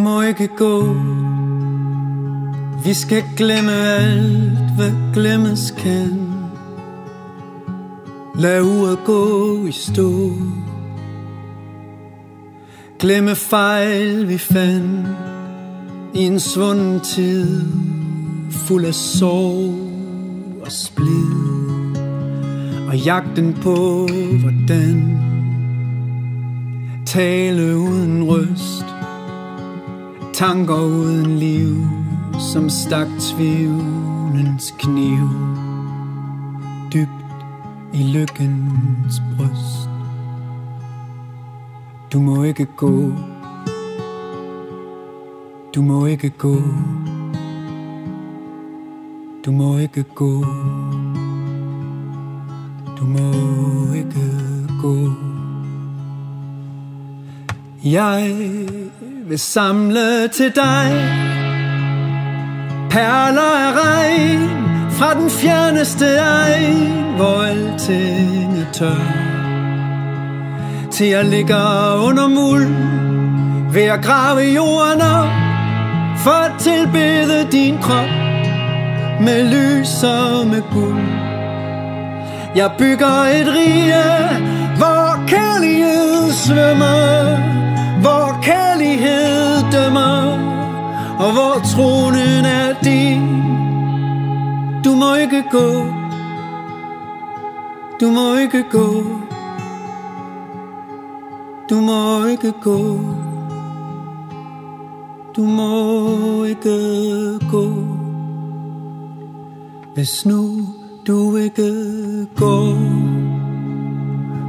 må ikke gå. Vi skal glemme alt, hvad glemmes kan. Lad uret gå i stå. Glemme fejl vi fandt I en svunden tid Fuld af sorg og splid. Og jagten på hvordan Tale uden røst. Tanker uden liv Som stak tvivlens kniv. Dybt i lykkens bryst. Du må ikke gå. Du må ikke gå. Du må ikke gå. Du må ikke gå. Jeg vil samle til dig Perler af regn fra den fjerneste egen, hvor alting er tør. Til jeg ligger under muld, ved at grave jorden op, for at tilbede din krop med lys og med guld. Jeg bygger et rige, hvor kærlighed svømmer, og hvor tronen er din. Du må ikke gå. Du må ikke gå. Du må ikke gå. Du må ikke gå. Hvis nu du ikke går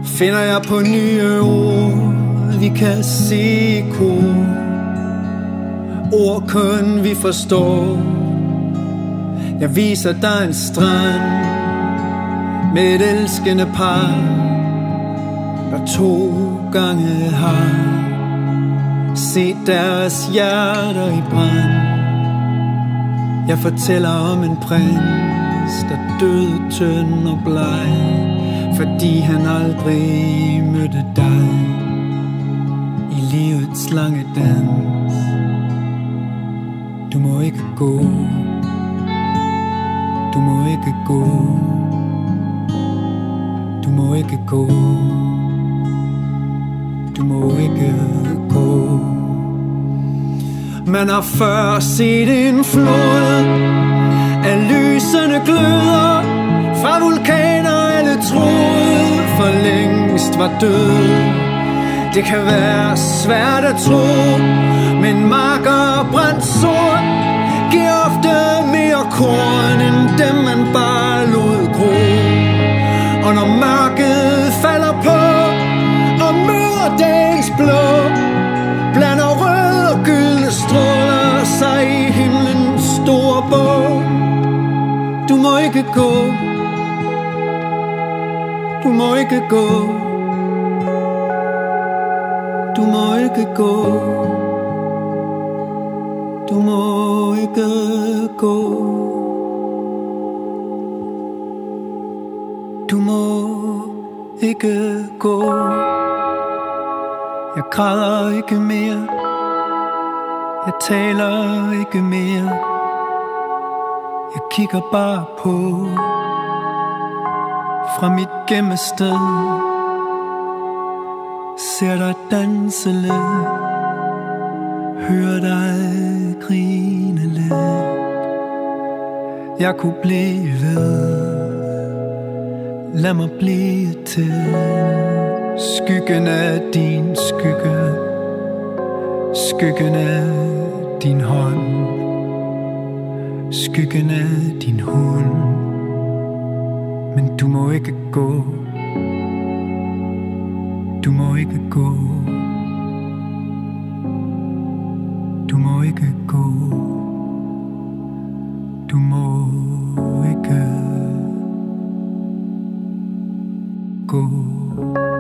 Finder jeg på nye ord Vi kan se kor. Ord kun vi forstår. Jeg viser dig en strand Med et elskende par Der to gange har Set deres hjerter i brand. Jeg fortæller om en prins Der døde tynd og bleg Fordi han aldrig mødte dig I livets lange dans. Du må ikke gå. Du må ikke gå. Du må ikke gå. Du må ikke gå. Man har før set en flod Af lysende gløder. Fra vulkaner alle troede For længst var død. Det kan være svært at tro Men marker brændt sort Giver ofte mere korn end dem man bare lod gro. Og når mørket falder på Og møder dagens blå Blander rød og gyldne stråler sig i himlens store bog. Du må ikke gå. Du må ikke gå. Du må ikke gå. Du må ikke gå. Du må ikke gå. Jeg græder ikke mere. Jeg taler ikke mere. Jeg kigger bare på. Fra mit gemmested. sted Ser dig danse lidt Hør dig grine lidt. Jeg kunne blive ved. Lad mig blive til skyggen af din skygge. Skyggen af din hånd. Skyggen af din hund. Men du må ikke gå. Du må ikke gå. Du må ikke gå. Du må ikke gå.